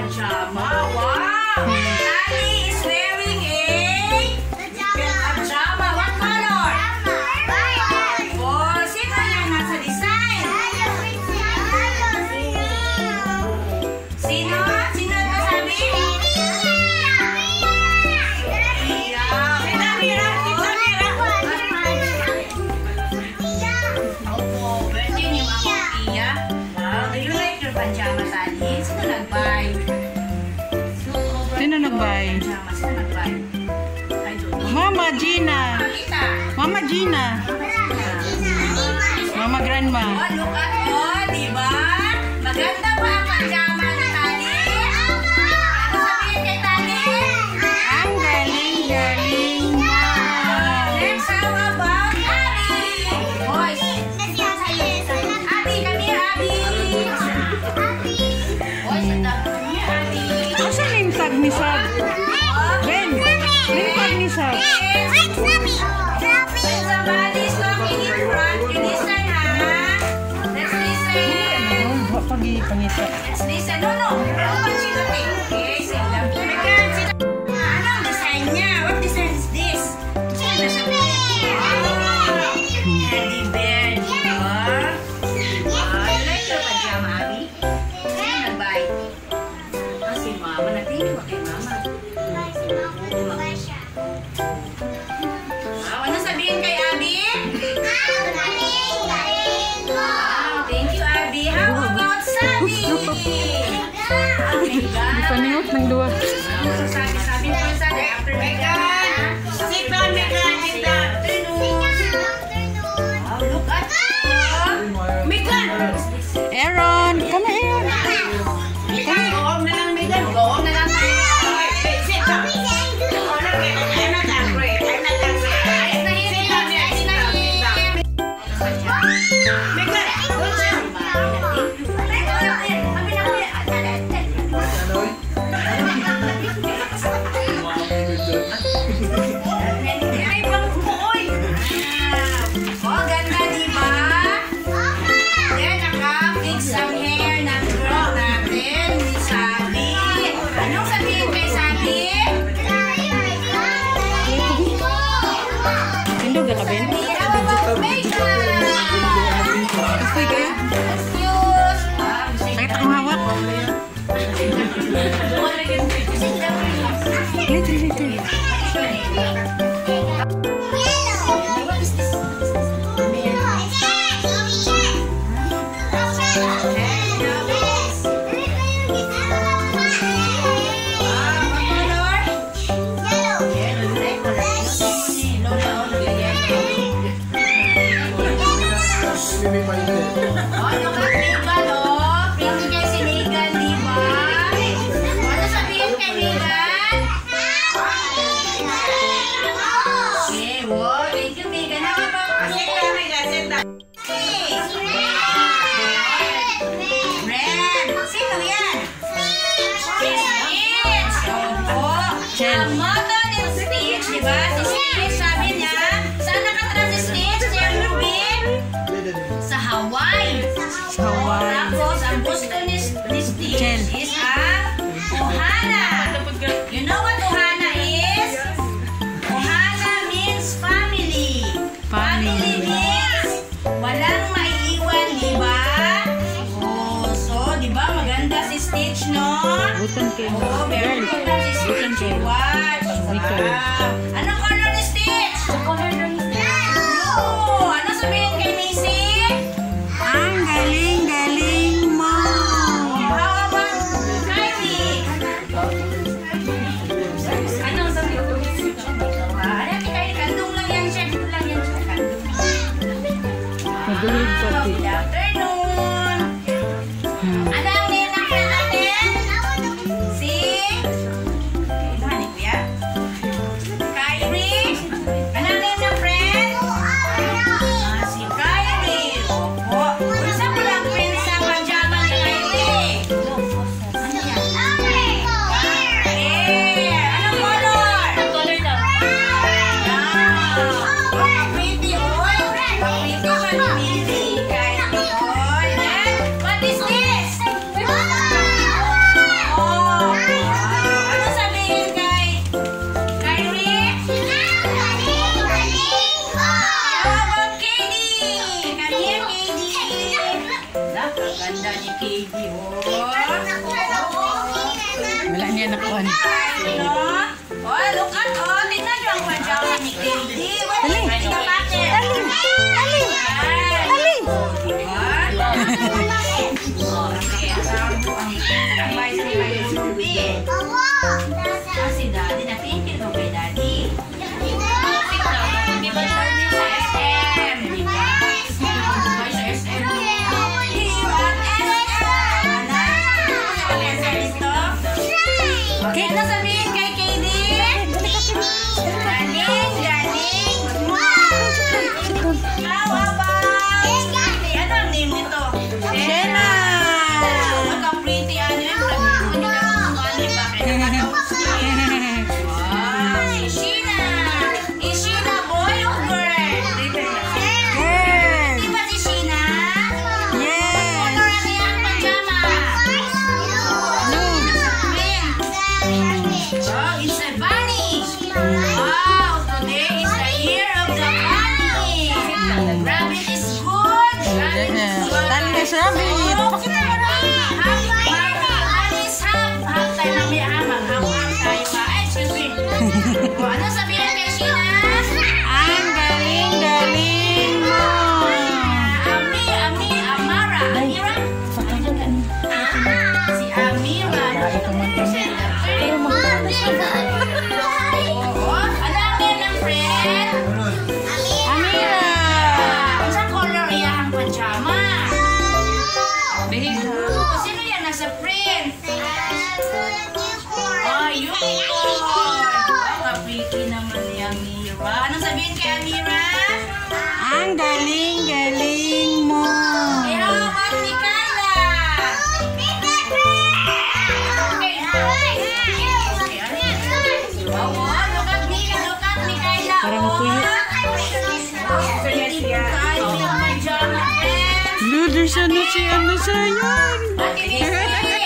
Pachamama. mah. Oh, look oh, diba? Maganda ba ang pajama ni Tani? Ano sabihin kay Tani? Ang galing-galing niya. Next, how about Abby? Boys. Abby, kami Abby. Abby. Boys, ang dami niya, Abby. Asa name ni Sab? Bukan nengok neng dua. Sabi-sabi 夢ばいて。Watch. Watch. Ganda ni Katie, oh. Wala niya nakuha. Oh, look at, oh. Tingnan niyo ang pajawa ni Katie. Dali. Dali. Dali. Dali. Diba? Okay, ang vice ni Mayor Sophie. Awa! Bueno, sabía Thank you. Lu, there's ano si ano yan.